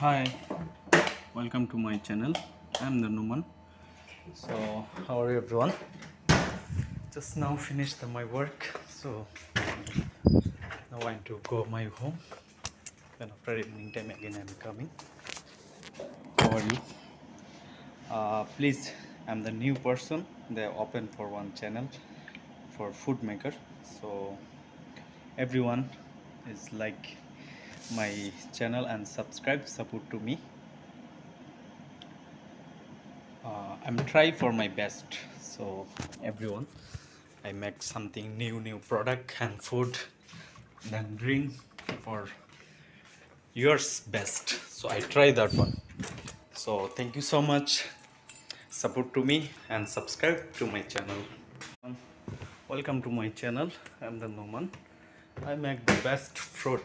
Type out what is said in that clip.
Hi, welcome to my channel. I'm the Numan. So, how are you everyone? Just now finished my work, so now I want to go my home. Then after evening time again I'm coming. How are you? Uh, please, I'm the new person. They open for one channel for food maker. So everyone is like my channel and subscribe support to me. Uh, i'm try for my best. So everyone i make something new new product and food then bring for yours best. So i try that one. So thank you so much. Support to me and subscribe to my channel. Welcome to my channel. I'm the Numan. I make the best fruit